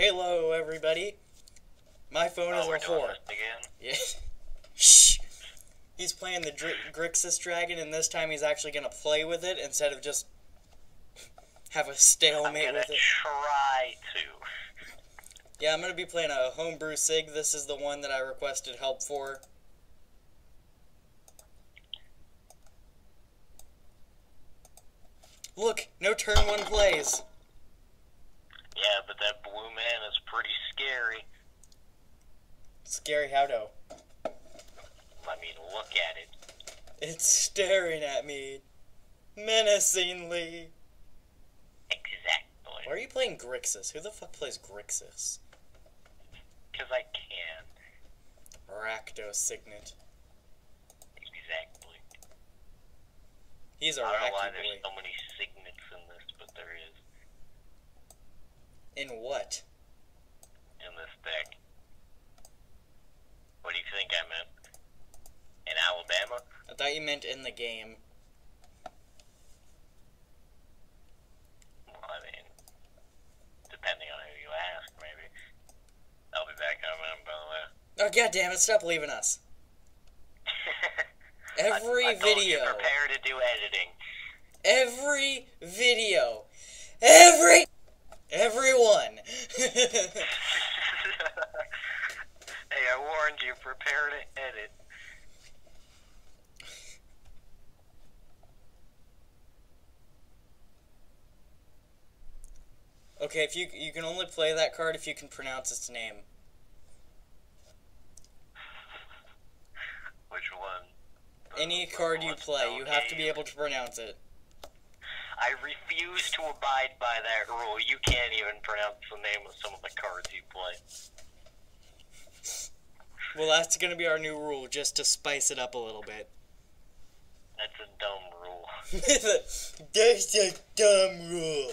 Hello, everybody. My phone Oh, is a whore. Yeah. Shh. He's playing the Dr- Grixis dragon, and this time he's actually gonna play with it instead of just have a I'm stalemate gonna with it. try to. Yeah, I'm gonna be playing a homebrew Sygg. This is the one that I requested help for. Look, no turn one plays. Yeah, but that blue man is pretty scary. Scary howdo. I mean, look at it. It's staring at me menacingly. Exactly. Why are you playing Grixis? Who the fuck plays Grixis? Because I can. Rakdos Signet. Exactly. He's a I don't know why there's boy. so many signets in this, but there is In what? in this deck. What do you think I meant? In Alabama? I thought you meant in the game. Well, I mean, depending on who you ask, maybe. I'll be back in a minute, by the way. Oh god damn it, stop leaving us. Every I, I told you, video. prepare to do editing. Every video. Every everyone. hey, I warned you, prepare to edit. okay, if you you can only play that card if you can pronounce its name. Which one? Any card you play, you have to be able to pronounce it. I refuse to abide by that rule. You can't even pronounce the name of some of the cards you play. Well, that's gonna be our new rule, just to spice it up a little bit. That's a dumb rule. that's a dumb rule.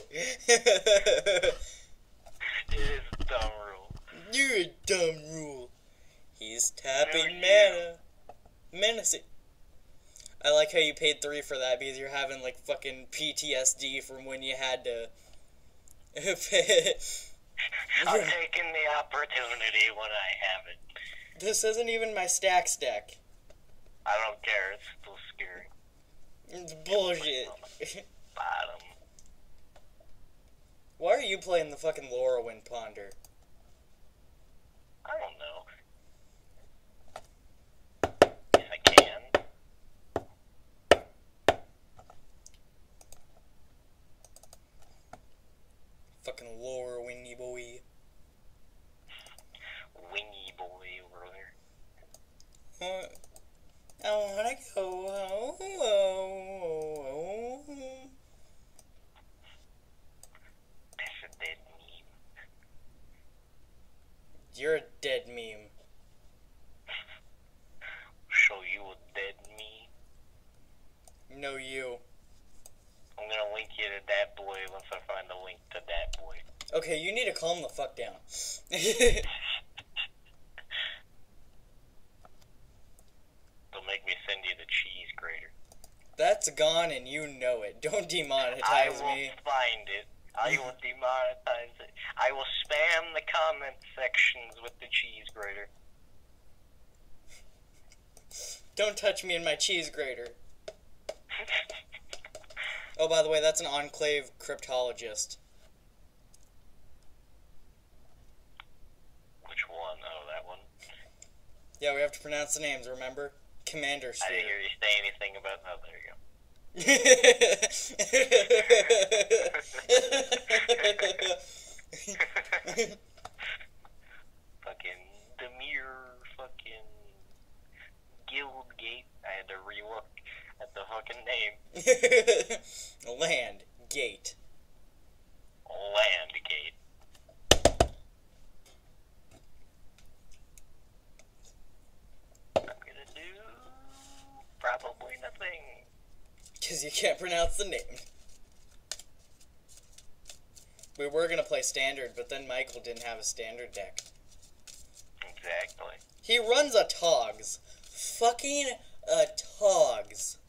It is a dumb rule. You're a dumb rule. He's tapping mana. Menacing. I like how you paid three for that because you're having like fucking PTSD from when you had to. I'm taking the opportunity when I have it. this isn't even my stacks deck. I don't care. It's still scary. It's bullshit. Bottom. Why are you playing the fucking Laurelwind Ponder? I don't know. Yes, I can. Fucking Laurelwindy boy. Wingy boy over there. Uh, I wanna go home. That's a dead meme. You're a dead meme. Show you a dead meme. No, you. I'm gonna link you to that boy once I find the link to that boy. Okay, you need to calm the fuck down. They'll make me send you the cheese grater. That's gone and you know it. Don't demonetize me. I will find it. I will demonetize it. I will spam the comment sections with the cheese grater. Don't touch me in my cheese grater. Oh, by the way, that's an Enclave cryptologist. Which one? Oh, that one. Yeah, we have to pronounce the names, remember? Commander I didn't hear you say anything about. Oh, there you go. fucking Dimir, fucking Guildgate. I had to relook at the fucking name. Land Gate. Landgate. I'm gonna do probably nothing. Because you can't pronounce the name. We were gonna play standard, but then Michael didn't have a standard deck. Exactly. He runs a Togs. Fucking a Togs.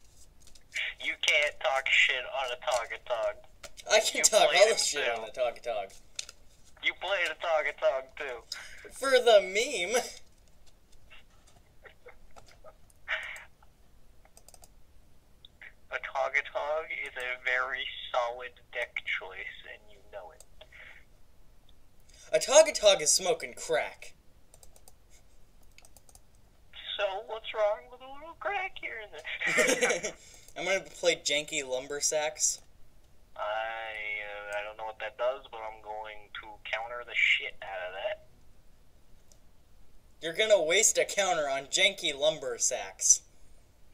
You can't talk shit on a Togatog. I can You talk all this shit too. on a Tog Tog. You played a Togatog too. For the meme. A Togatog is a very solid deck choice, and you know it. A Togatog is smoking crack. So what's wrong with a little crack here and there? I'm gonna play janky lumber sacks. I uh, I don't know what that does, but I'm going to counter the shit out of that. You're gonna waste a counter on janky lumber sacks.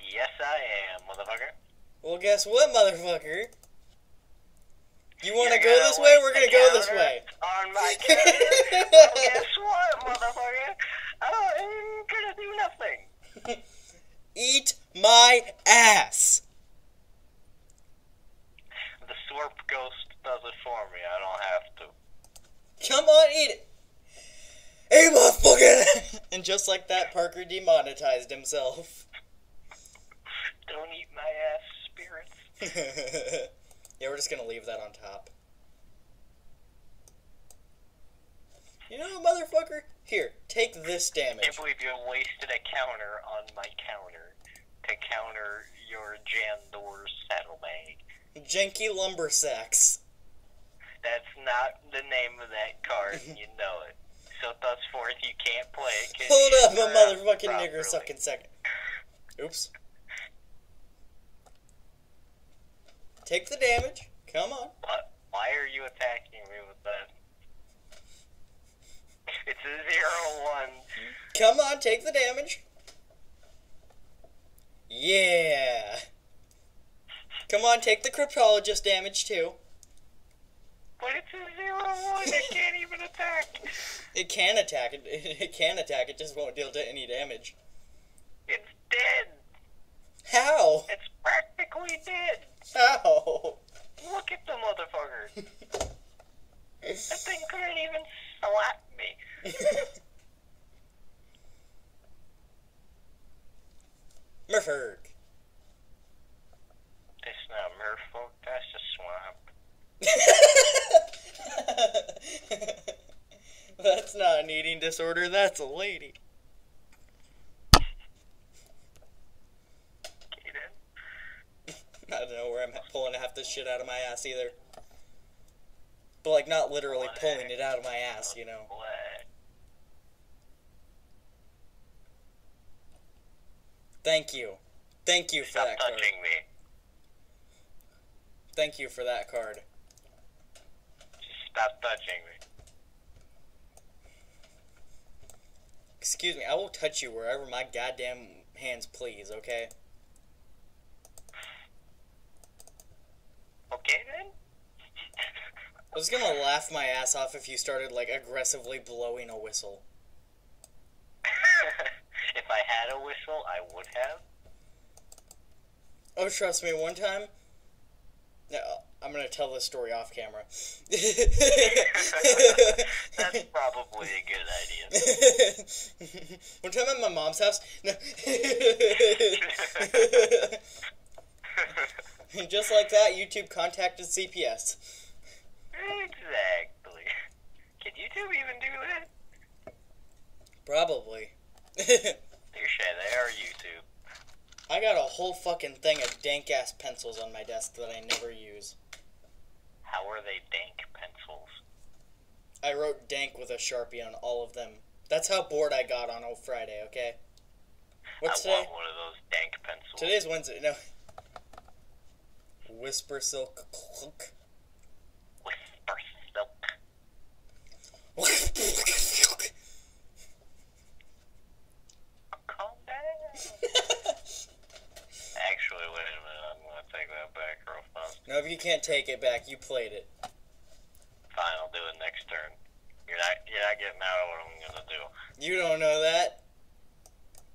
Yes, I am. Well, guess what, motherfucker? You want to go this way? We're gonna go this way. On my well, guess what, motherfucker? I'm gonna do nothing. Eat my ass. The Slurp Ghost does it for me. I don't have to. Come on, eat it. Hey, motherfucker! and just like that, Parker demonetized himself. Don't eat my ass. yeah, we're just gonna leave that on top. You know, motherfucker? Here, take this I damage. can't believe you wasted a counter on my counter to counter your Jandor's saddlebag. Janky lumber sacks. That's not the name of that card, and you know it. So thus forth, you can't play it. Hold up a motherfucking nigger sucking second. Oops. Take the damage. Come on. What? Why are you attacking me with that? It's a zero one. Come on, take the damage. Yeah. Come on, take the cryptologist damage too. But it's a zero one. It can't even attack. It can attack. It, it can attack. It just won't deal to any damage. It's dead. How? It's practically dead. How? Look at the motherfucker. That thing couldn't even slap me. Merfolk. It's not merfolk. That's a swamp. That's not an eating disorder. That's a lady. Get in. I don't know where I'm pulling half this shit out of my ass either. But like not literally pulling it out of my ass, you know. Thank you. Thank you for Stop that card. touching me. Thank you for that card. Just stop touching me. Excuse me, I will touch you wherever my goddamn hands please? Okay then. I was gonna laugh my ass off if you started like aggressively blowing a whistle. if I had a whistle, I would have. Oh, trust me, one time. No, I'm gonna tell this story off camera. That's probably a good idea. one time at my mom's house. No. And just like that, YouTube contacted CPS. Exactly. Can YouTube even do that? Probably. Touche, they are YouTube. I got a whole fucking thing of dank ass pencils on my desk that I never use. How are they dank pencils? I wrote dank with a sharpie on all of them. That's how bored I got on old Friday, okay? What's I today? want one of those dank pencils. Today's Wednesday. No. Whispersilk. Calm down. Actually, wait a minute. I'm gonna take that back real fast. No, if you can't take it back, you played it. Fine, I'll do it next turn. You're not, you're not getting out of what I'm gonna do. You don't know that.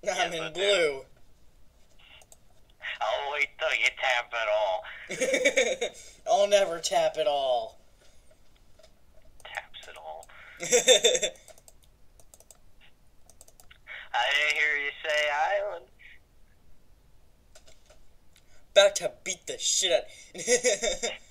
I'm in blue. I'll wait till you tap it all. I'll never tap it all. Taps it all. I didn't hear you say island. About to beat the shit out.